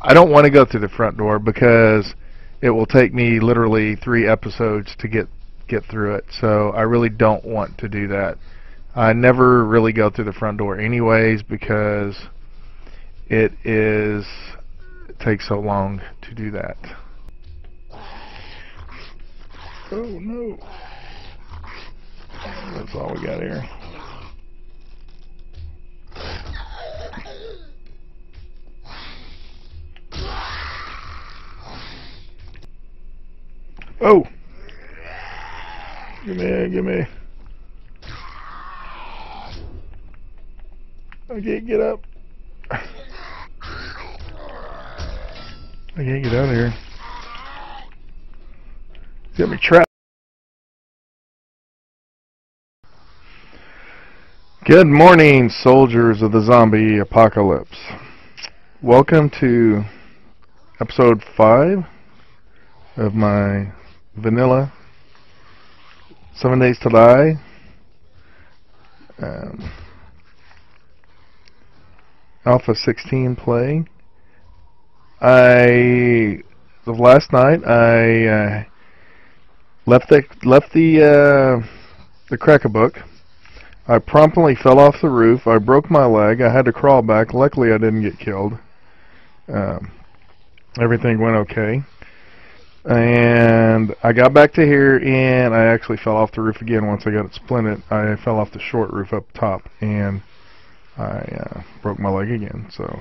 I don't want to go through the front door because it will take me literally three episodes to get get through it. So I really don't want to do that. I never really go through the front door anyways because it is it takes so long to do that. Oh no. That's all we got here. Oh! Give me, give me. I can't get up. I can't get out of here. Got me trapped. Good morning, soldiers of the zombie apocalypse. Welcome to episode 5 of my vanilla Seven Days to Die. Um, Alpha 16 play. I the last night I uh, left the left the uh, the Crack-A-Book. I promptly fell off the roof. I broke my leg. I had to crawl back. Luckily, I didn't get killed. Um, everything went okay and I got back to here and I actually fell off the roof again once I got it splinted. I fell off the short roof up top and I uh, broke my leg again. So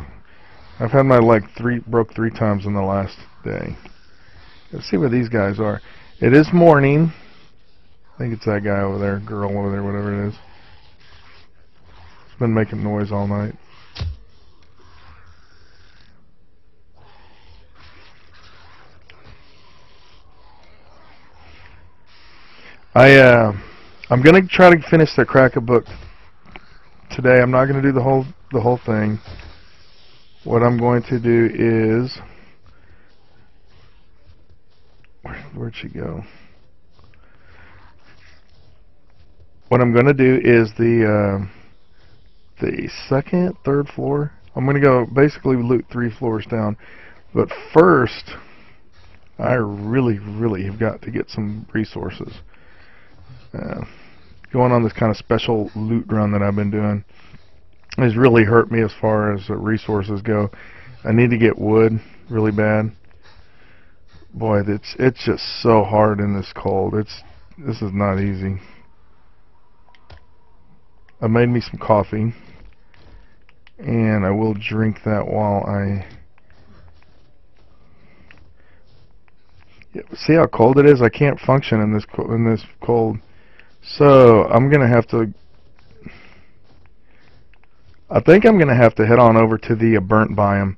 I've had my leg three broke three times in the last day. Let's see where these guys are. It is morning. I think it's that guy over there, girl over there, whatever it is. It's been making noise all night. I uh, I'm gonna try to finish the Crack-A-Book today. I'm not gonna do the whole the whole thing. What I'm going to do is where, where'd she go? What I'm gonna do is the uh, the second, third floor. I'm gonna go basically loot three floors down. But first, I really, really have got to get some resources uh, going on this kind of special loot run that I've been doing has really hurt me as far as resources go. I need to get wood really bad. Boy, it's it's just so hard in this cold. It's this is not easy. I made me some coffee, and I will drink that while I. See how cold it is? I can't function in this in this cold. So I'm gonna have to. I think I'm gonna have to head on over to the uh, burnt biome.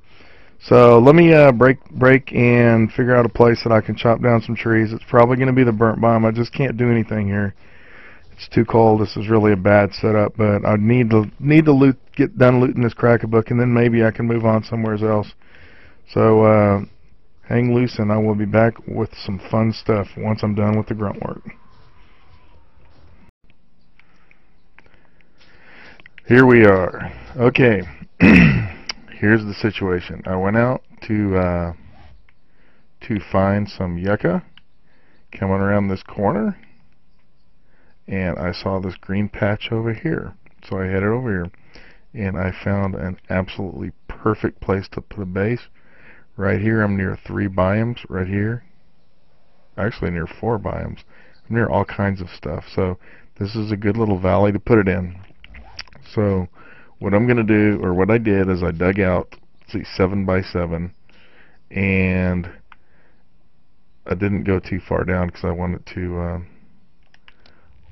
So let me uh, break break and figure out a place that I can chop down some trees. It's probably gonna be the burnt biome. I just can't do anything here. It's too cold. This is really a bad setup, but I need to need to loot, get done looting this book, and then maybe I can move on somewhere else. So uh, hang loose, and I will be back with some fun stuff once I'm done with the grunt work. Here we are. Okay, here's the situation. I went out to uh, to find some yucca coming around this corner, and I saw this green patch over here. So I headed over here, and I found an absolutely perfect place to put a base. Right here, I'm near three biomes. Right here, actually near four biomes. I'm near all kinds of stuff. So this is a good little valley to put it in. So what I'm going to do, or what I did, is I dug out, see, 7 by 7 and I didn't go too far down because I wanted to uh,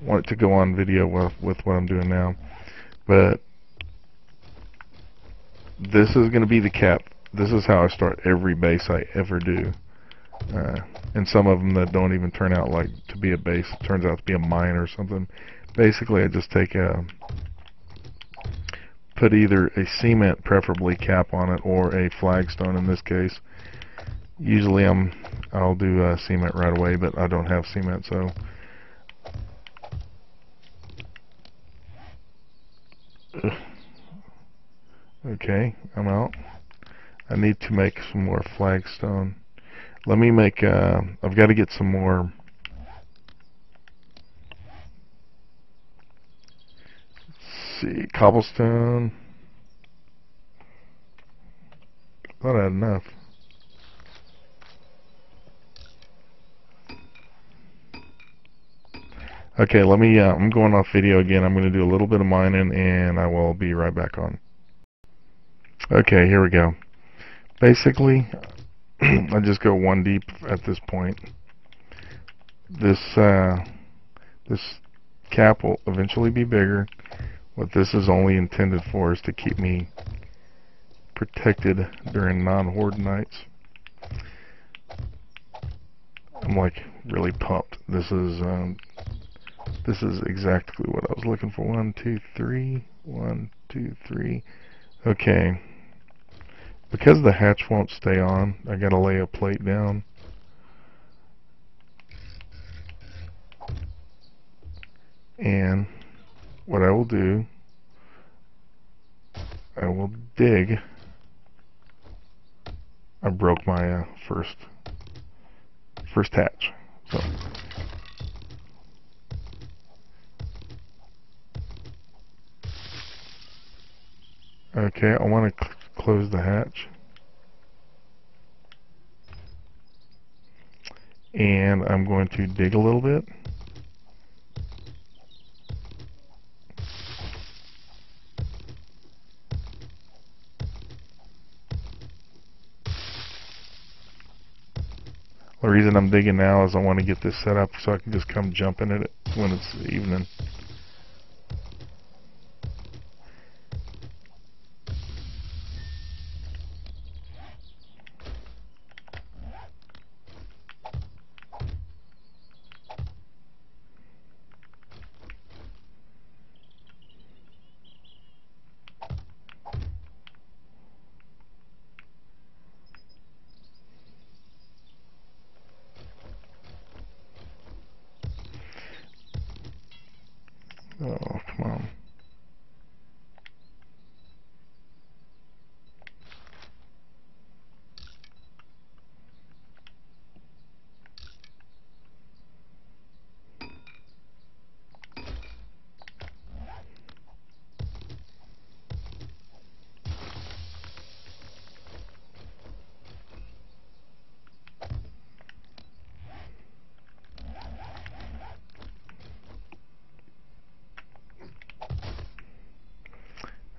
want it to go on video with, with what I'm doing now. But this is going to be the cap. This is how I start every base I ever do. Uh, and some of them that don't even turn out like to be a base, turns out to be a mine or something. Basically, I just take a put either a cement preferably cap on it or a flagstone in this case. Usually I'm I'll do uh, cement right away but I don't have cement so. Okay I'm out. I need to make some more flagstone. Let me make, uh, I've got to get some more see, cobblestone. Thought I had enough. Okay, let me, uh, I'm going off video again. I'm going to do a little bit of mining and I will be right back on. Okay, here we go. Basically, I just go one deep at this point. This, uh, this cap will eventually be bigger. What this is only intended for is to keep me protected during non-horde nights. I'm like really pumped. This is um, this is exactly what I was looking for. One, two, three. One, two, three. Okay. Because the hatch won't stay on, I gotta lay a plate down. And what I will do, I will dig. I broke my uh, first first hatch. So Okay, I want to cl close the hatch. And I'm going to dig a little bit. The reason I'm digging now is I want to get this set up so I can just come jumping at it when it's evening. Oh, come on.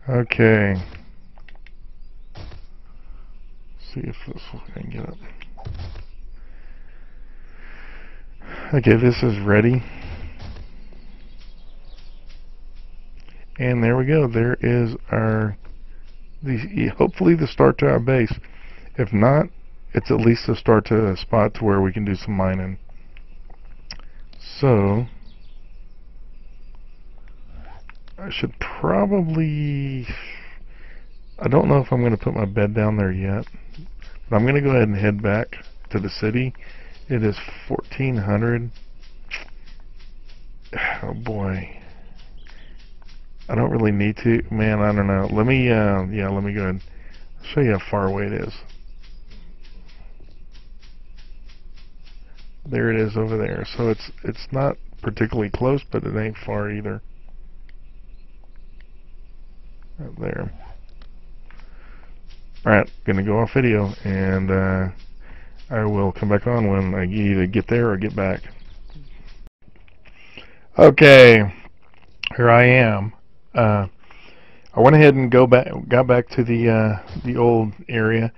Okay. See if this will can get up. Okay, this is ready. And there we go. There is our, the, hopefully the start to our base. If not, it's at least a start to a spot to where we can do some mining. So, I should probably... I don't know if I'm going to put my bed down there yet. But I'm going to go ahead and head back to the city. It is 1400. Oh boy. I don't really need to. Man, I don't know. Let me, uh, yeah, let me go ahead and show you how far away it is. There it is over there. So it's it's not particularly close, but it ain't far either there. Alright, gonna go off video and uh, I will come back on when I either get there or get back. Okay, here I am. Uh, I went ahead and go back, got back to the uh, the old area.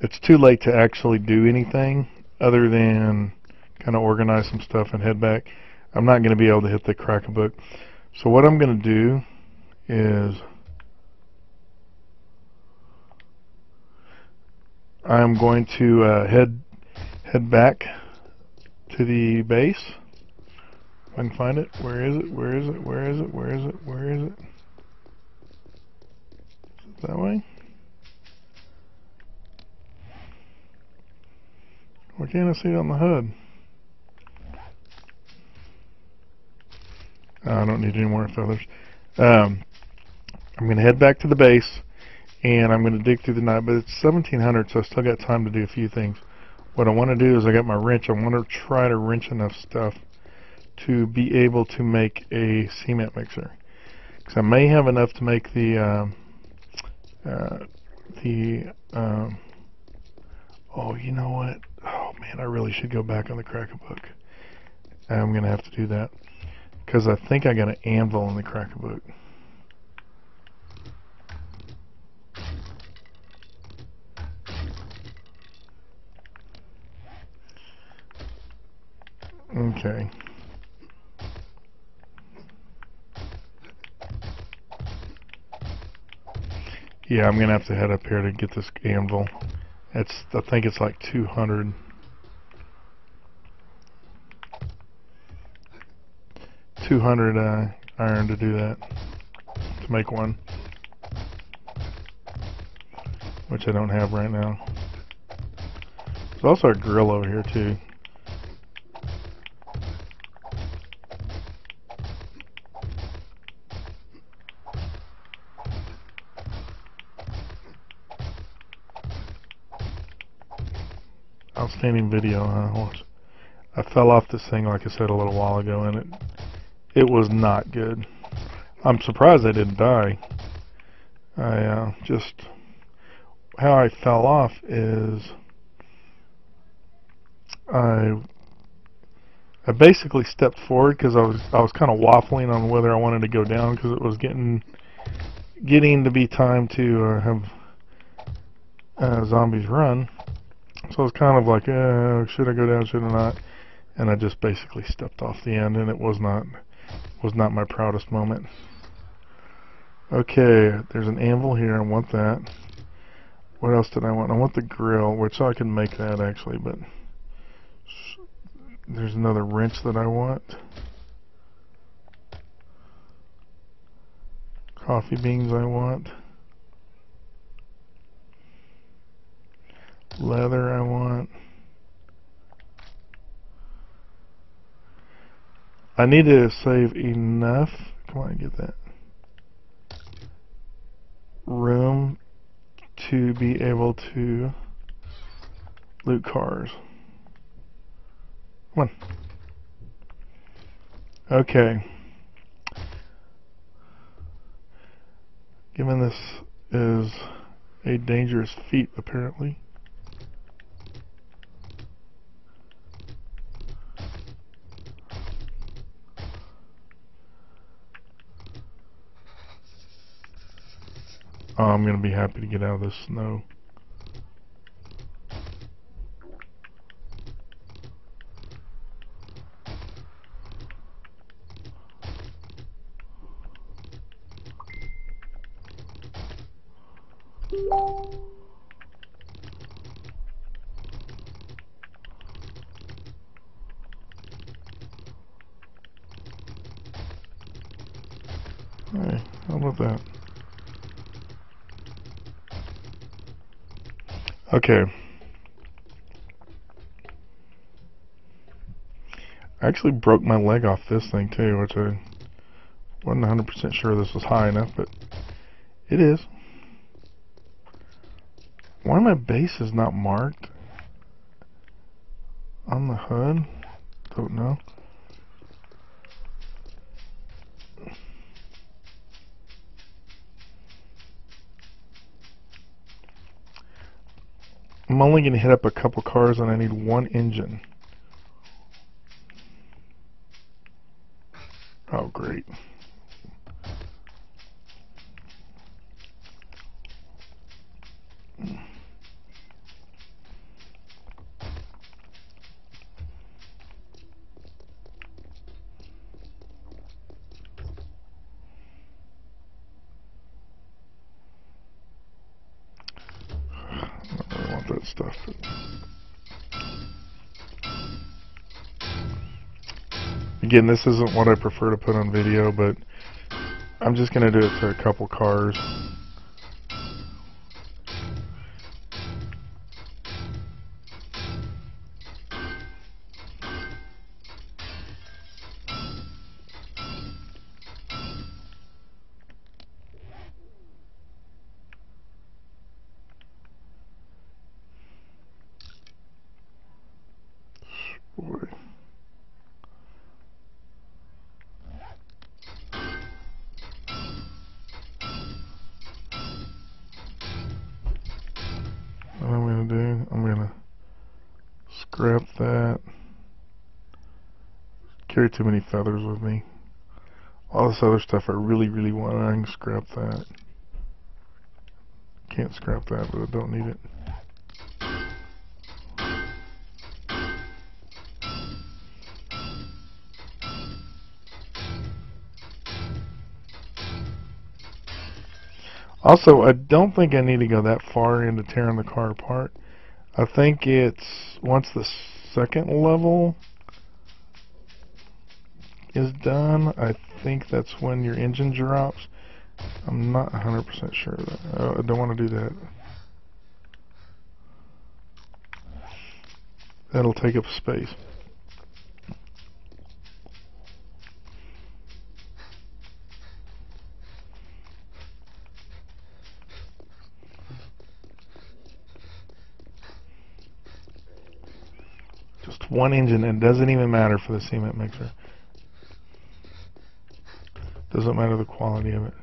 It's too late to actually do anything other than kind of organize some stuff and head back. I'm not going to be able to hit the Crack-A-Book. So what I'm going to do is I'm going to uh, head head back to the base. If I can find it. Where is it? Where is it? Where is it? Where is it? Where is it? Is it that way? Why can't I see it on the HUD? I don't need any more feathers. Um, I'm going to head back to the base and I'm going to dig through the night, but it's 1700, so I still got time to do a few things. What I want to do is I got my wrench. I want to try to wrench enough stuff to be able to make a cement mixer. Because I may have enough to make the uh, uh, the um, oh, you know what? Oh man, I really should go back on the Crack-A-Book. I'm gonna have to do that because I think I got an anvil in the Crack-A-Book. Okay. Yeah, I'm gonna have to head up here to get this anvil. It's I think it's like 200. Two hundred uh, iron to do that, to make one, which I don't have right now. There's also a grill over here too. Outstanding video, huh? I fell off this thing, like I said a little while ago, and it it was not good. I'm surprised I didn't die. I uh, just how I fell off is I I basically stepped forward because I was I was kind of waffling on whether I wanted to go down because it was getting getting to be time to uh, have uh, zombies run so it's kind of like, uh, should I go down, should I not? And I just basically stepped off the end, and it was not was not my proudest moment. Okay, there's an anvil here. I want that. What else did I want? I want the grill, which I can make that actually, but there's another wrench that I want. Coffee beans I want. Leather I want. I need to save enough, come on, get that, room to be able to loot cars. Come on. Okay. Given this is a dangerous feat, apparently. I'm going to be happy to get out of this snow. Hey, how about that? Okay. I actually broke my leg off this thing too, which I wasn't 100% sure this was high enough, but it is. Why my base is not marked on the HUD? Don't know. I'm only going to hit up a couple cars and I need one engine. Oh, great. that stuff. Again, this isn't what I prefer to put on video, but I'm just going to do it to a couple cars. Carry too many feathers with me. All this other stuff I really, really want, I can scrap that. Can't scrap that, but I don't need it. Also, I don't think I need to go that far into tearing the car apart. I think it's once the second level is done, I think that's when your engine drops. I'm not 100% sure of that. Oh, I don't want to do that. That'll take up space. Just one engine, and it doesn't even matter for the cement mixer. Doesn't matter the quality of it.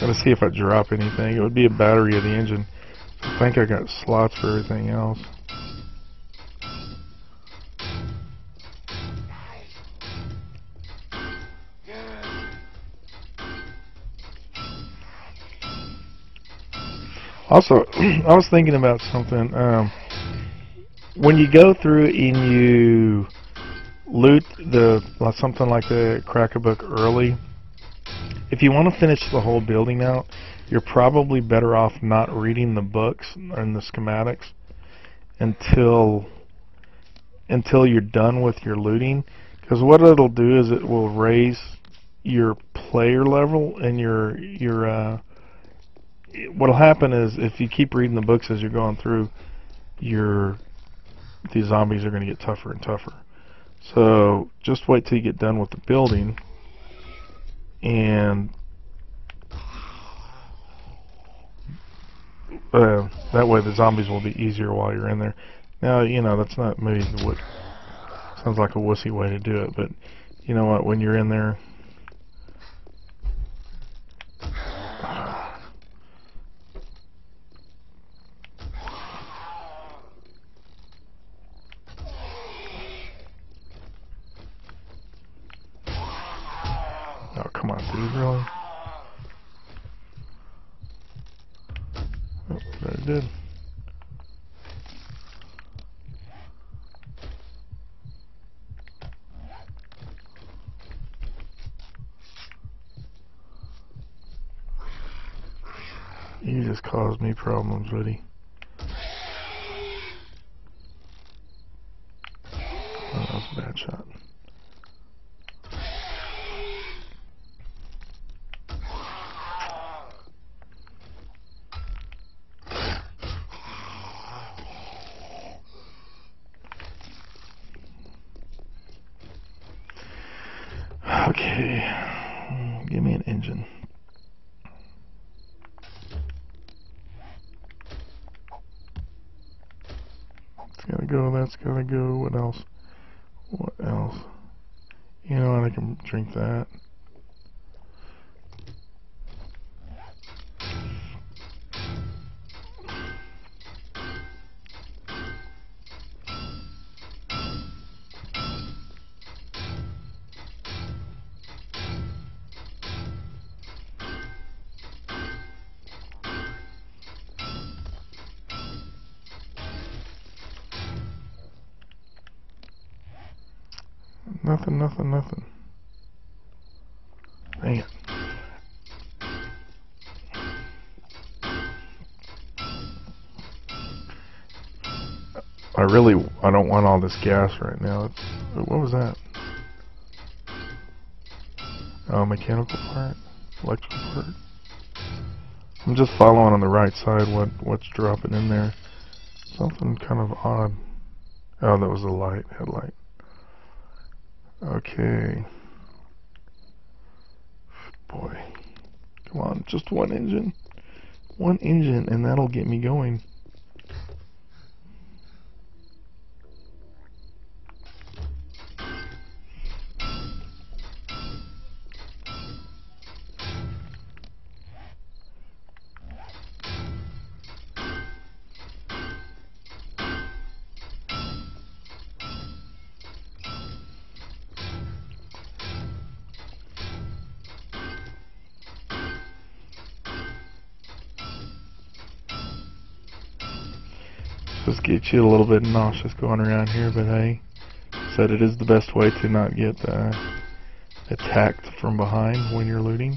Gotta see if I drop anything. It would be a battery of the engine. I think I got slots for everything else. Also, I was thinking about something. Um, when you go through and you loot the something like the Crack-a-Book early, if you want to finish the whole building out, you're probably better off not reading the books and the schematics until until you're done with your looting. Because what it'll do is it will raise your player level and your your uh, what'll happen is if you keep reading the books as you're going through your these zombies are going to get tougher and tougher. So just wait till you get done with the building and uh, that way the zombies will be easier while you're in there. Now, you know, that's not maybe what sounds like a wussy way to do it, but you know what, when you're in there, Oh, come on, dude, really? did. You just caused me problems, buddy. Oh, that was a bad shot. Okay, give me an engine. It's gotta go, that's gotta go, what else? What else? You know I can drink that. All this gas right now. It's, what was that? Oh, mechanical part? Electrical part? I'm just following on the right side what what's dropping in there. Something kind of odd. Oh, that was a light, headlight. Okay. Boy. Come on, just one engine. One engine, and that'll get me going. A little bit nauseous going around here, but hey, said it is the best way to not get uh, attacked from behind when you're looting.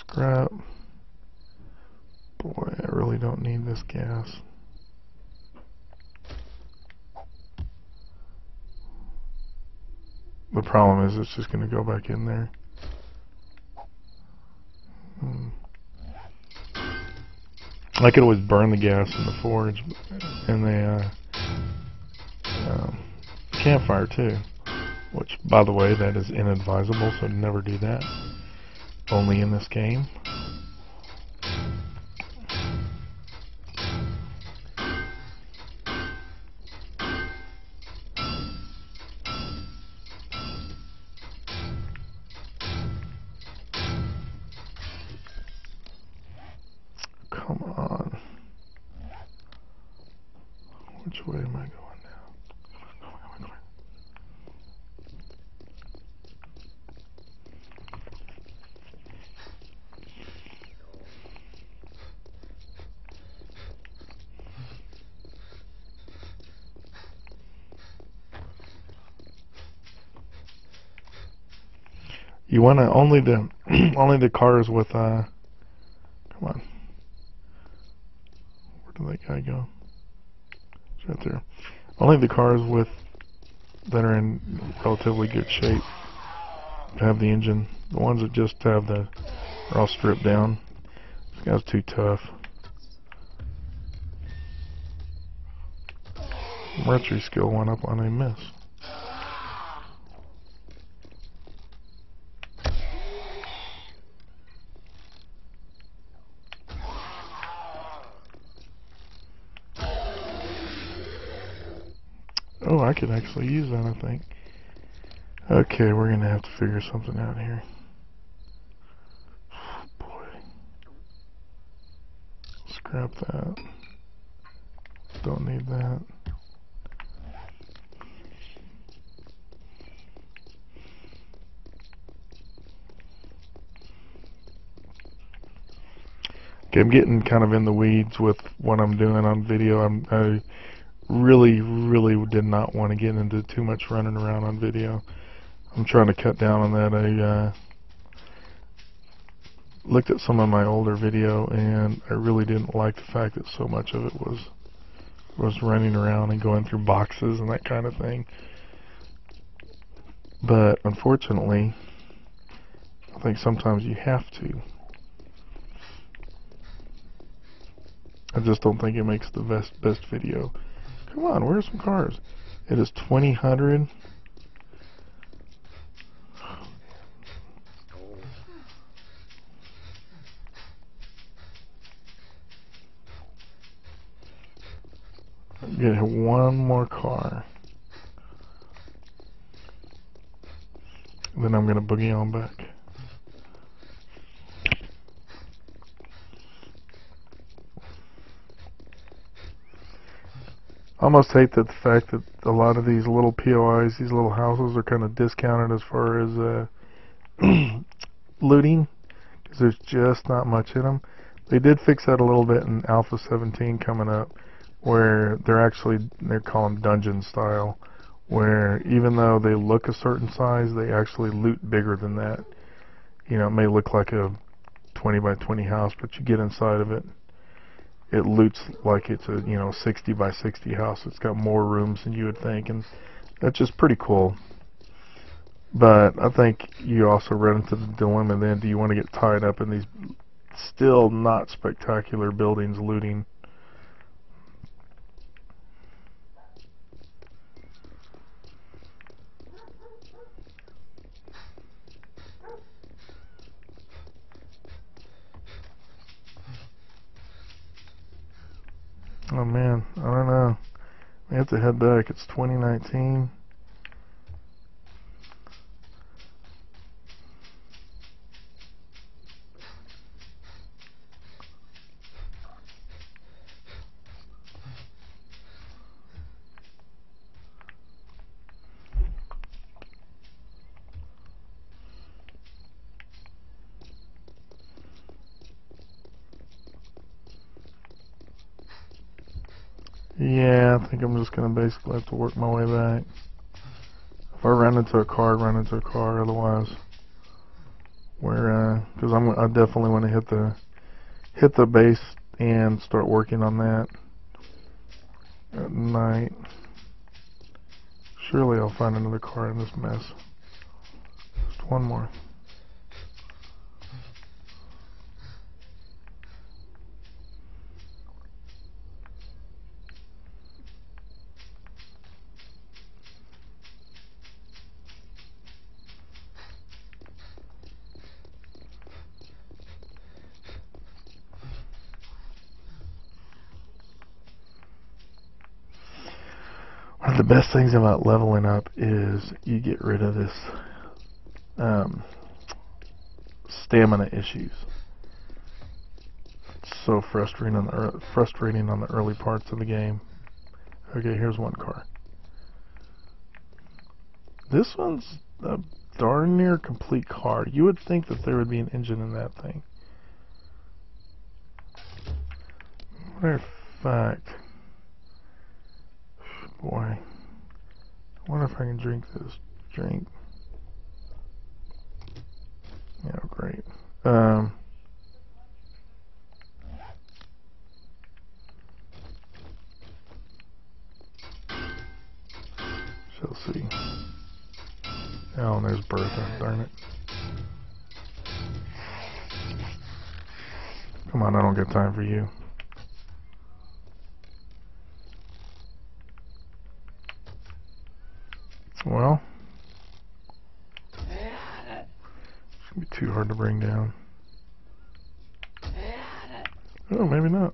Scrap. Boy, I really don't need this gas. The problem is it's just going to go back in there. I could always burn the gas in the forge and the uh, um, campfire too. Which, by the way, that is inadvisable, so never do that. Only in this game. Want to only the only the cars with uh come on where did that guy go? It's right there. Only the cars with that are in relatively good shape have the engine. The ones that just have the are all stripped down. This guy's too tough. Mercury skill went up on a miss. Oh, I could actually use that, I think. Okay, we're gonna have to figure something out here. Boy. Scrap that. Don't need that. Okay, I'm getting kind of in the weeds with what I'm doing on video. I'm I really, really did not want to get into too much running around on video. I'm trying to cut down on that. I uh, looked at some of my older video and I really didn't like the fact that so much of it was was running around and going through boxes and that kind of thing. But unfortunately, I think sometimes you have to. I just don't think it makes the best best video. Come on, where's some cars? It is 2000. Get one more car. Then I'm gonna boogie on back. I almost hate that the fact that a lot of these little POIs, these little houses, are kind of discounted as far as uh, looting, because there's just not much in them. They did fix that a little bit in Alpha 17 coming up, where they're actually they call them dungeon style, where even though they look a certain size, they actually loot bigger than that. You know, it may look like a 20 by 20 house, but you get inside of it, it loots like it's a you know 60 by 60 house. It's got more rooms than you would think, and that's just pretty cool. But I think you also run into the dilemma then, do you want to get tied up in these still not spectacular buildings looting? Oh man, I don't know. We have to head back. It's 2019. Yeah, I think I'm just going to basically have to work my way back. If I run into a car, run into a car. Otherwise, where, because uh, I'm, I definitely want to hit the, hit the base and start working on that at night. Surely I'll find another car in this mess. Just one more. One of the best things about leveling up is you get rid of this um, stamina issues. It's so frustrating on the frustrating on the early parts of the game. Okay, here's one car. This one's a darn near complete car. You would think that there would be an engine in that thing. Matter of fact, Boy. Wonder if I can drink this drink. Yeah, great. Um, shall see. Oh, and there's Bertha. Darn it. Come on, I don't get time for you. Well, it's gonna be too hard to bring down. Oh, maybe not.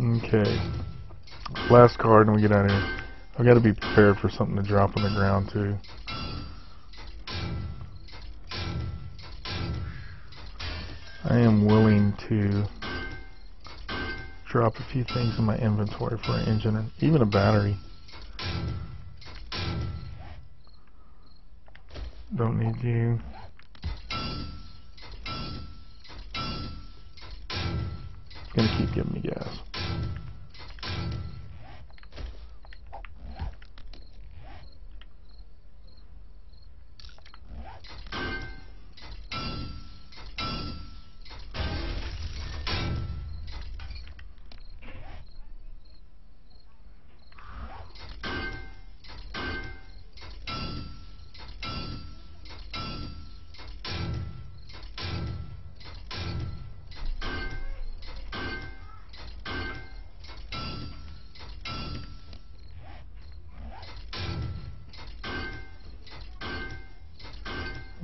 Okay. Last card and we get out of here. I've got to be prepared for something to drop on the ground too. I am willing to drop a few things in my inventory for an engine and even a battery. Don't need you. Gonna keep giving me gas.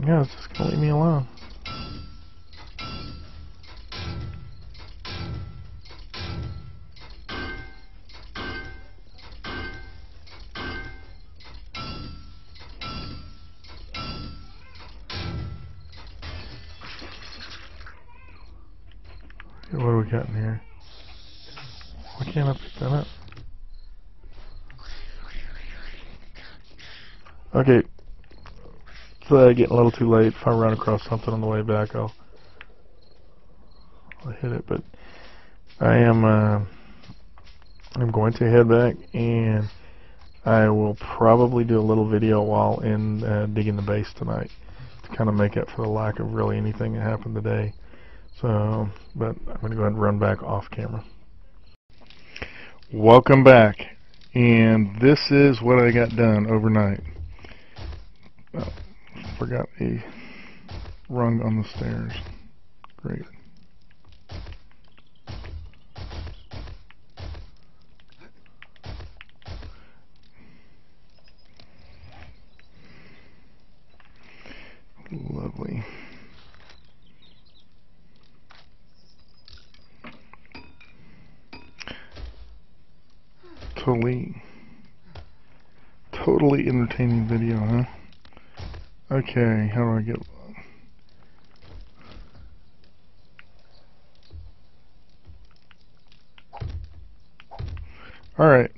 Yeah, it's just gonna leave me alone. It's uh, getting a little too late. If I run across something on the way back, I'll I hit it, but I am uh, I'm going to head back and I will probably do a little video while in uh, digging the base tonight to kind of make up for the lack of really anything that happened today. So, but I'm going to go ahead and run back off camera. Welcome back. And this is what I got done overnight. Forgot a rung on the stairs. Great. Lovely. Totally, totally entertaining video, huh? Okay, how do I get... Alright.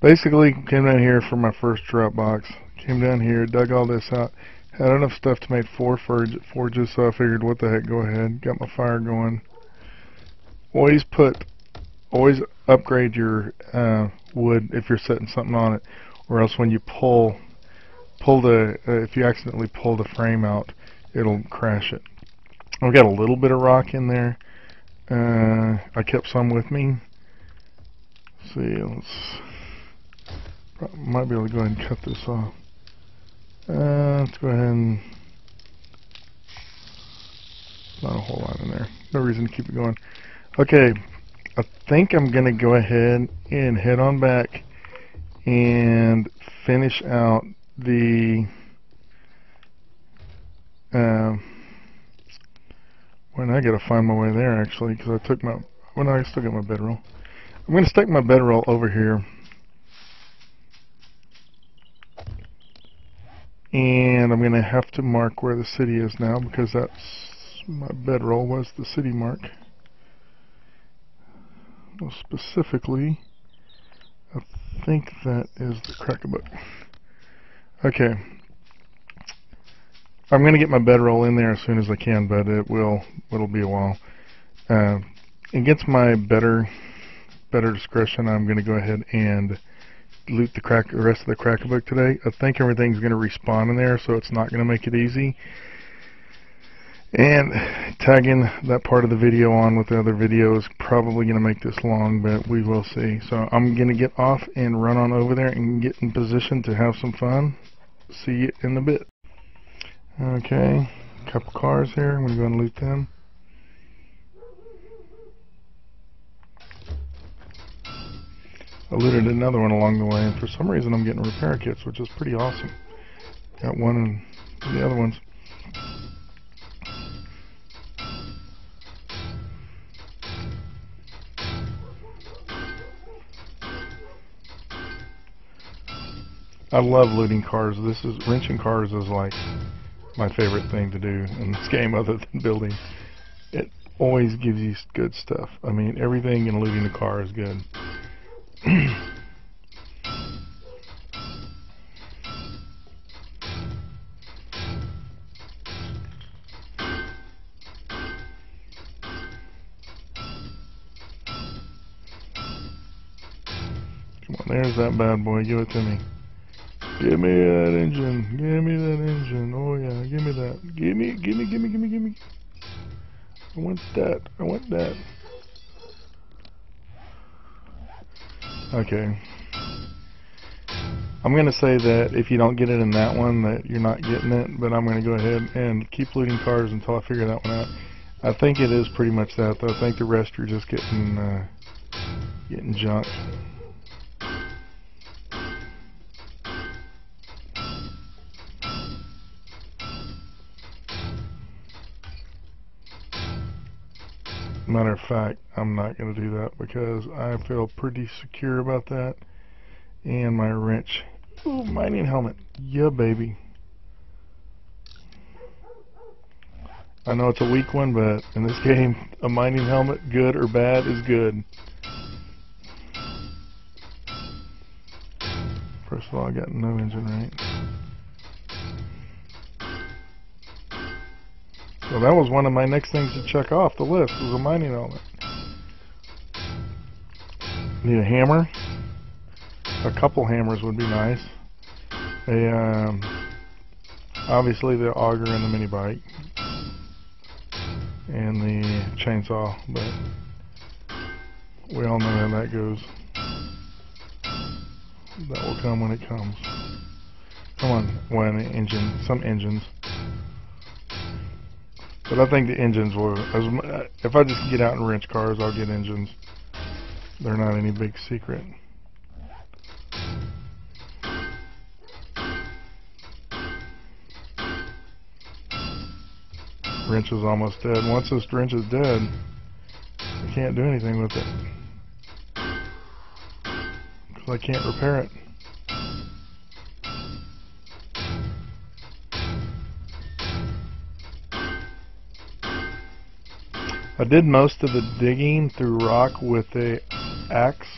Basically, came down here for my first drop box. Came down here, dug all this out. Had enough stuff to make four forges, so I figured, what the heck, go ahead. Got my fire going. Always put, always upgrade your uh, wood if you're setting something on it, or else when you pull, pull the, uh, if you accidentally pull the frame out, it'll crash it. I've got a little bit of rock in there. Uh, I kept some with me. Let's see, let's, might be able to go ahead and cut this off. Uh, let's go ahead and not a whole lot in there. No reason to keep it going. Okay, I think I'm going to go ahead and head on back and finish out the um, when I got to find my way there actually because I took my when well, I still got my bedroll. I'm to stick my bedroll over here. And I'm to have to mark where the city is now because that's my bedroll was the city mark. Well, specifically I think that is the Crack-A-Book okay I'm going to get my bedroll in there as soon as I can but it will it'll be a while uh, against my better better discretion I'm going to go ahead and loot the crack the rest of the Crack-A-Book today. I think everything's going to respawn in there, so it's not going to make it easy. And tagging that part of the video on with the other video is probably going to make this long, but we will see. So I'm going to get off and run on over there and get in position to have some fun. See you in a bit. Okay, couple cars here. I'm going to go and loot them. I looted another one along the way, and for some reason I'm getting repair kits, which is pretty awesome. Got one and the other ones. I love looting cars. This is wrenching cars is like my favorite thing to do in this game other than building. It always gives you good stuff. I mean, everything in looting the car is good. Come on, there's that bad boy. Give it to me. Give me that engine. Give me that engine. Oh yeah, give me that. Give me, give me, give me, give me, give me. I want that. I want that. Okay. I'm going to say that if you don't get it in that one, that you're not getting it, but I'm going to go ahead and keep looting cars until I figure that one out. I think it is pretty much that, though. I think the rest are just getting, uh, getting junk. Matter of fact, I'm not going to do that because I feel pretty secure about that. And my wrench. Ooh, mining helmet. Yeah, baby. I know it's a weak one, but in this game, a mining helmet, good or bad, is good. First of all, I got no engine right. So that was one of my next things to check off the list was a mining helmet. Need a hammer. A couple hammers would be nice. A um, obviously the auger and the mini bike and the chainsaw, but we all know how that goes. That will come when it comes. Come on, when engine, some engines. But I think the engines will, as, uh, if I just get out and wrench cars, I'll get engines. They're not any big secret. Wrench is almost dead. Once this wrench is dead, I can't do anything with it. Because I can't repair it. I did most of the digging through rock with a axe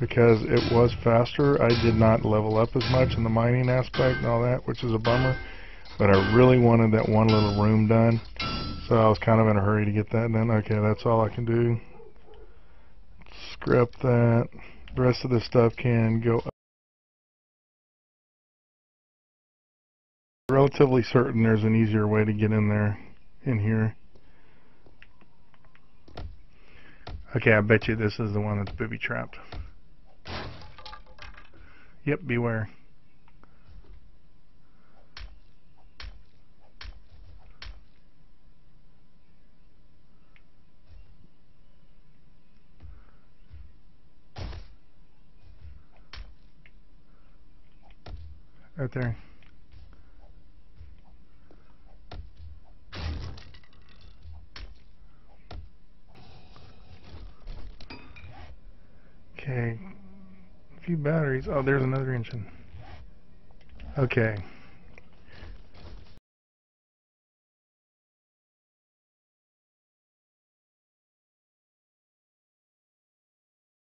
because it was faster. I did not level up as much in the mining aspect and all that, which is a bummer. But I really wanted that one little room done. So I was kind of in a hurry to get that done. Okay, that's all I can do. Scrap that. The rest of this stuff can go up. Relatively certain there's an easier way to get in there, in here. Okay, I bet you this is the one that's booby trapped. Yep, beware. Right there. Okay. A few batteries. Oh, there's another engine. Okay.